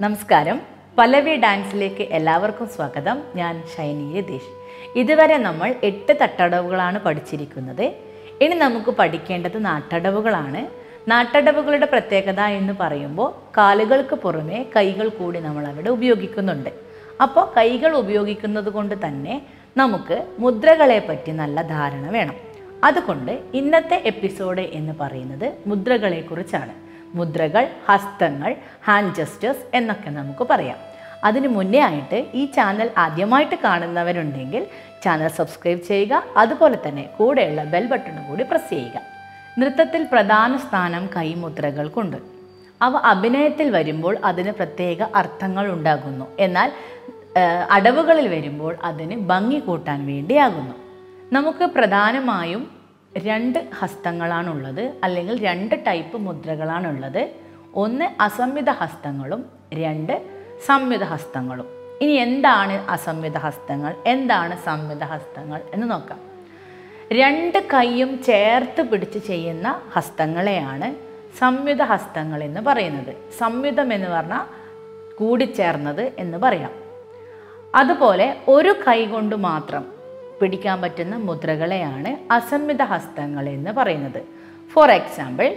നമസ്കാരം. പല്ലവി ഡാൻസിലേക്ക് എല്ലാവർക്കും സ്വാഗതം. ഞാൻ ഷൈനി യതീഷ്. ഇതുവരെ നമ്മൾ എട്ട് തട്ടടവുകളാണ് പഠിച്ചിരിക്കുന്നത്. ഇനി നമുക്ക് പഠിക്കേണ്ടത് നാട്ടടവുകളാണ്. നാട്ടടവുകളുടെ പ്രത്യേകത എന്ന് പറയുമ്പോൾ കാലുകൾക്ക് പുറമെ കൈകൾ കൂടി നമ്മൾ അവിടെ ഉപയോഗിക്കുന്നുണ്ട്. അപ്പോൾ കൈകൾ ഉപയോഗിക്കുന്നത് കൊണ്ട് തന്നെ നമുക്ക് മുദ്രകളെ പറ്റി നല്ല ധാരണ വേണം. അതുകൊണ്ട് ഇന്നത്തെ എപ്പിസോഡ് എന്ന് പറയുന്നത് മുദ്രകളെക്കുറിച്ചാണ് മുദ്രകൾ ഹസ്തങ്ങൾ ഹാൻഡ് ജസ്റ്റേഴ്സ് എന്നൊക്കെ നമുക്ക് പറയാം. അതിനു മുന്നേ ആയിട്ട് ഈ ചാനൽ ആദ്യമായിട്ട് കാണുന്നവരുണ്ടെങ്കിൽ ചാനൽ സബ്സ്ക്രൈബ് ചെയ്യുക അതുപോലെ തന്നെ കൂടെയുള്ള ബെൽ ബട്ടണും കൂടി പ്രസ് ചെയ്യുക. നൃത്തത്തിൽ പ്രധാന സ്ഥാനം കൈമുദ്രകൾക്കുണ്ട്. അവ അഭിനയത്തിൽ വരുമ്പോൾ അതിന് പ്രത്യേക അർത്ഥങ്ങൾ ഉണ്ടാകുന്നു. എന്നാൽ അടവുകളിൽ വരുമ്പോൾ അതിന് ഭംഗി കൂട്ടാൻ വേണ്ടിയാകുന്നു. നമുക്ക് പ്രധാനമായും രണ്ട് ഹസ്തങ്ങളാണുള്ളത് അല്ലെങ്കിൽ രണ്ട് ടൈപ്പ് മുദ്രകളാണുള്ളത്. ഒന്ന് അസംയുത ഹസ്തങ്ങളും രണ്ട് സംയുത ഹസ്തങ്ങളും. ഇനി എന്താണ് അസംയുത ഹസ്തങ്ങൾ? എന്താണ് സംയുത ഹസ്തങ്ങൾ എന്ന് നോക്കാം. രണ്ട് കൈയും ചേർത്ത് പിടിച്ച് ചെയ്യുന്ന ഹസ്തങ്ങളെയാണ് സംയുത ഹസ്തങ്ങൾ എന്ന് പറയുന്നത്. സംയുതം എന്ന് പറഞ്ഞാൽ കൂടിച്ചേർന്നത് എന്ന് പറയാം. അതുപോലെ ഒരു കൈ കൊണ്ട് മാത്രം പിടിക്കാൻ പറ്റുന്ന മുദ്രകളെയാണ് അസംമിത ഹസ്തങ്ങൾ എന്ന് പറയുന്നത്. ഫോർ എക്സാമ്പിൾ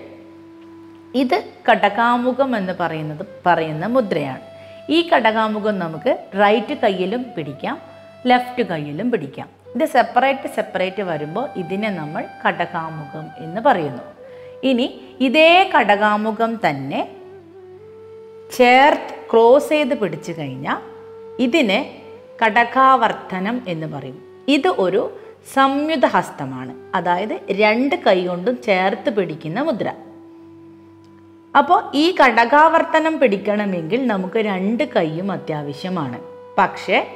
ഇത് കടകാമുഖം എന്ന് പറയുന്നത് പറയുന്ന മുദ്രയാണ്. ഈ കടകാമുഖം നമുക്ക് റൈറ്റ് കയ്യിലും പിടിക്കാം ലെഫ്റ്റ് കയ്യിലും പിടിക്കാം. ഇത് സെപ്പറേറ്റ് സെപ്പറേറ്റ് വരുമ്പോൾ ഇതിനെ നമ്മൾ കടകാമുഖം എന്ന് പറയുന്നു. ഇനി ഇതേ കടകാമുഖം തന്നെ ചേർത്ത് ക്രോസ് ചെയ്ത് പിടിച്ചു കഴിഞ്ഞാൽ ഇതിനെ കടകാവർത്തനം എന്ന് പറയും. ഇത് ഒരു സംയുത ഹസ്തമാണ് അതായത് രണ്ട് കൈ കൊണ്ടും ചേർത്ത് പിടിക്കുന്ന മുദ്ര. അപ്പോൾ ഈ കടകാവർത്തനം പിടിക്കണമെങ്കിൽ നമുക്ക് രണ്ട് കൈയും അത്യാവശ്യമാണ്. പക്ഷേ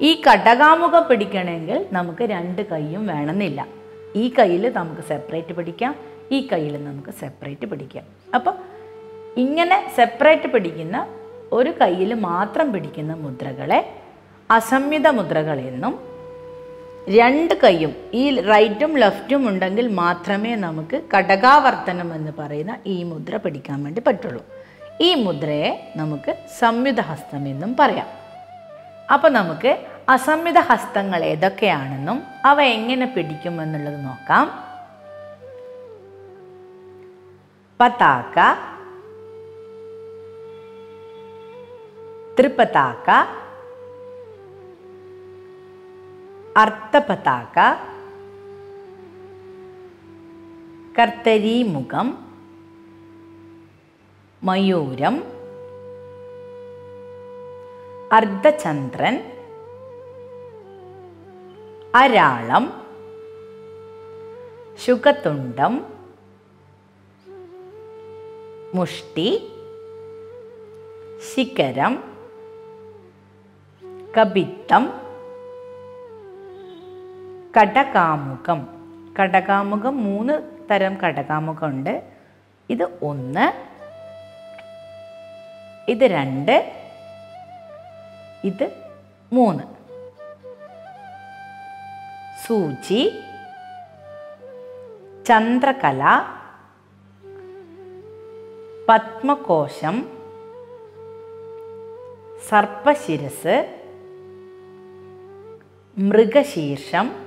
ഈ കടകാമുഖം പിടിക്കണമെങ്കിൽ നമുക്ക് രണ്ട് കൈയും വേണമെന്നില്ല. ഈ കയ്യിൽ നമുക്ക് സെപ്പറേറ്റ് പിടിക്കാം ഈ കയ്യിൽ നമുക്ക് സെപ്പറേറ്റ് പിടിക്കാം. അപ്പോൾ ഇങ്ങനെ സെപ്പറേറ്റ് പിടിക്കുന്ന ഒരു കയ്യിൽ മാത്രം പിടിക്കുന്ന മുദ്രകളെ അസംയുത മുദ്രകൾ എന്നും രണ്ട് കൈയും ഈ റൈറ്റും ലെഫ്റ്റും ഉണ്ടെങ്കിൽ മാത്രമേ നമുക്ക് കടകാവർത്തനം എന്ന് പറയുന്ന ഈ മുദ്ര പിടിക്കാൻ വേണ്ടി പറ്റുള്ളൂ. ഈ മുദ്രയെ നമുക്ക് സംയുത ഹസ്തം എന്നും പറയാം. അപ്പോൾ നമുക്ക് അസംയുത ഹസ്തങ്ങൾ ഏതൊക്കെയാണെന്നും അവ എങ്ങനെ പിടിക്കുമെന്നുള്ളത് നോക്കാം. പതാക ത്രിപതാക അർത്ഥപതാക കർത്തരീമുഖം മയൂരം അർദ്ധചന്ദ്രൻ അരാളം ശുഖതുണ്ടം മുഷ്ടി ശിഖരം കപിത്തം കടകാമുഖം കടകാമുഖം മൂന്ന് തരം കടകാമുഖമുണ്ട് ഇത് ഒന്ന് ഇത് രണ്ട് ഇത് മൂന്ന്. സൂചി ചന്ദ്രകല പത്മകോശം സർപ്പശിരസ് മൃഗശീർഷം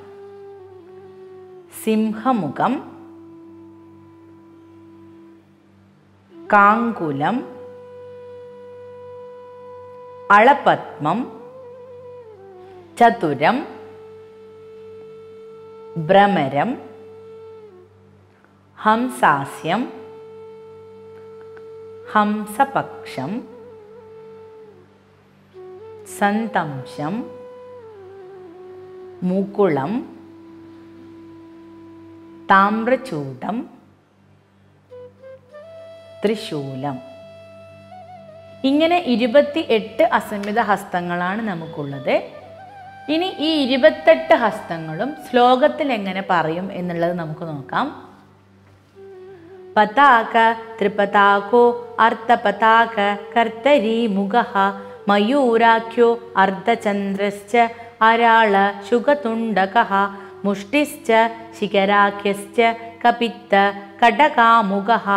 सिंहमुखं काङ्कुलम् अलपद्मं चतुरं भ्रमरं हंसास्यं हंसपक्षं सन्तंशं मुकुलं താമ്രചൂടം ത്രിശൂലം. ഇങ്ങനെ ഇരുപത്തി എട്ട് അസംഹിത ഹസ്തങ്ങളാണ് നമുക്കുള്ളത്. ഇനി ഈ ഇരുപത്തെട്ട് ഹസ്തങ്ങളും ശ്ലോകത്തിൽ എങ്ങനെ പറയും എന്നുള്ളത് നമുക്ക് നോക്കാം. പതാക ത്രിപതാകോ അർത്ഥപതാക കർത്തരി മുഖ മയൂരാഖ്യോ അർദ്ധചന്ദ്രശ്ച അരാള ശുഗതുണ്ടകഃ मुष्टिश्च शिखराख्यश्च कपित्त कटकामुगः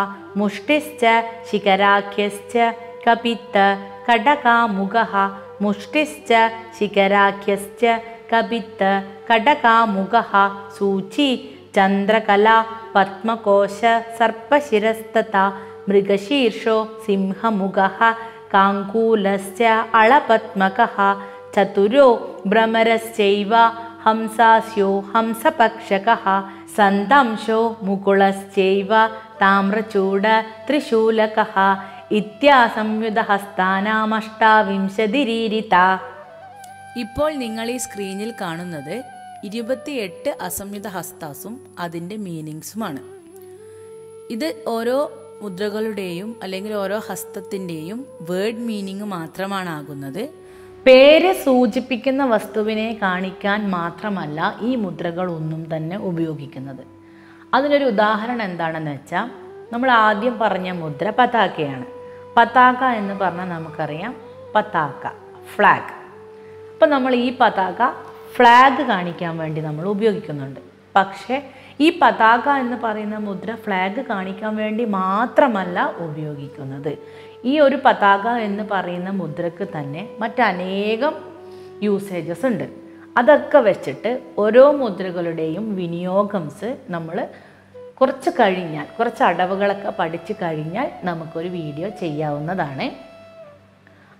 मुष्टिश्च शिखराख्यश्च कपित्त कटकामुघः मुष्टिश्च शिखराख्यश्च कपित्त कटकामुघः सूची चन्द्रकला पद्मकोश सर्पशिरस्तथा मृगशीर्षो सिंहमुघः काङ्कुलश्च अलपद्मकः चतुरो भ्रमरश्चैव ഹംസാസ്യോ ഹംസപക്ഷക സന്തംശോ മുകുളശ്ചൈവ താമ്രചൂട ത്രിശൂലകഃ ഇത്യാസംയുതഹസ്താനാമഷ്ടാവിംശതിരീരിത ഇപ്പോൾ നിങ്ങൾ ഈ സ്ക്രീനിൽ കാണുന്നത് ഇരുപത്തിയെട്ട് അസംയുത ഹസ്താസും അതിന്റെ മീനിങ്സുമാണ്. ഇത് ഓരോ മുദ്രകളുടെയും അല്ലെങ്കിൽ ഓരോ ഹസ്തത്തിന്റെയും വേർഡ് മീനിങ് മാത്രമാണ് ആകുന്നത് പേര് സൂചിപ്പിക്കുന്ന വസ്തുവിനെ കാണിക്കാൻ മാത്രമല്ല ഈ മുദ്രകൾ ഒന്നും തന്നെ ഉപയോഗിക്കുന്നത്. അതിനൊരു ഉദാഹരണം എന്താണെന്ന് വെച്ചാൽ നമ്മൾ ആദ്യം പറഞ്ഞ മുദ്ര പതാക്കയാണ് പതാക എന്ന് പറഞ്ഞാൽ നമുക്കറിയാം പതാക ഫ്ലാഗ് അപ്പം നമ്മൾ ഈ പതാക ഫ്ലാഗ് കാണിക്കാൻ വേണ്ടി നമ്മൾ ഉപയോഗിക്കുന്നുണ്ട്. പക്ഷേ ഈ പതാക എന്ന് പറയുന്ന മുദ്ര ഫ്ലാഗ് കാണിക്കാൻ വേണ്ടി മാത്രമല്ല ഉപയോഗിക്കുന്നത്. ഈ ഒരു പതാക എന്ന് പറയുന്ന മുദ്രക്ക് തന്നെ മറ്റനേകം യൂസേജസ് ഉണ്ട്. അതൊക്കെ വെച്ചിട്ട് ഓരോ മുദ്രകളുടെയും വിനിയോഗംസ് നമ്മൾ കുറച്ച് കഴിഞ്ഞാൽ കുറച്ച് അടവുകളൊക്കെ പഠിച്ചു കഴിഞ്ഞാൽ നമുക്കൊരു വീഡിയോ ചെയ്യാവുന്നതാണ്.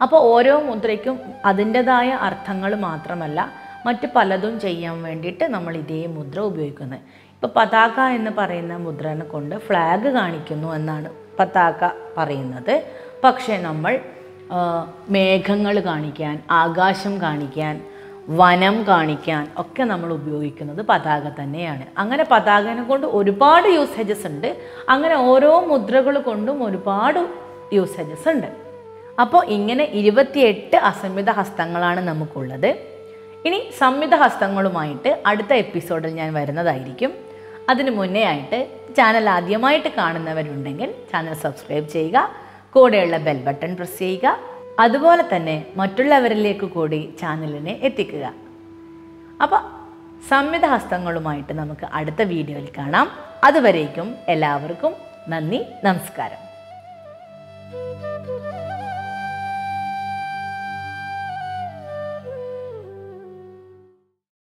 അപ്പോൾ ഓരോ മുദ്രയ്ക്കും അതിന്റെതായ അർത്ഥങ്ങൾ മാത്രമല്ല മറ്റ് പലതും ചെയ്യാൻ വേണ്ടിയിട്ട് നമ്മൾ ഇതേ മുദ്ര ഉപയോഗിക്കുന്നത്. ഇപ്പോൾ പതാക എന്ന് പറയുന്ന മുദ്രനെ കൊണ്ട് ഫ്ലാഗ് കാണിക്കുന്നു എന്നാണ് പതാക പറയുന്നത്. പക്ഷേ നമ്മൾ മേഘങ്ങൾ കാണിക്കാൻ ആകാശം കാണിക്കാൻ വനം കാണിക്കാൻ ഒക്കെ നമ്മൾ ഉപയോഗിക്കുന്നത് പതാക തന്നെയാണ്. അങ്ങനെ പതാകനെ കൊണ്ട് ഒരുപാട് യൂസേജസ് ഉണ്ട്. അങ്ങനെ ഓരോ മുദ്രകൾ കൊണ്ടും ഒരുപാട് യൂസേജസ് ഉണ്ട്. അപ്പോൾ ഇങ്ങനെ ഇരുപത്തിയെട്ട് അസംയുത ഹസ്തങ്ങളാണ് നമുക്കുള്ളത്. ഇനി സംയുത ഹസ്തങ്ങളുമായിട്ട് അടുത്ത എപ്പിസോഡിൽ ഞാൻ വരുന്നതായിരിക്കും. അതിനു മുന്നേ ആയിട്ട് ചാനൽ ആദ്യമായിട്ട് കാണുന്നവരുണ്ടെങ്കിൽ ചാനൽ സബ്സ്ക്രൈബ് ചെയ്യുക. കൂടെയുള്ള ബെൽ ബട്ടൺ പ്രസ് ചെയ്യുക. അതുപോലെ തന്നെ മറ്റുള്ളവരിലേക്ക് കൂടി ചാനലിനെ എത്തിക്കുക. അപ്പോൾ സംയുത ഹസ്തങ്ങളുമായിട്ട് നമുക്ക് അടുത്ത വീഡിയോയിൽ കാണാം. അതുവരേക്കും എല്ലാവർക്കും നന്ദി നമസ്കാരം.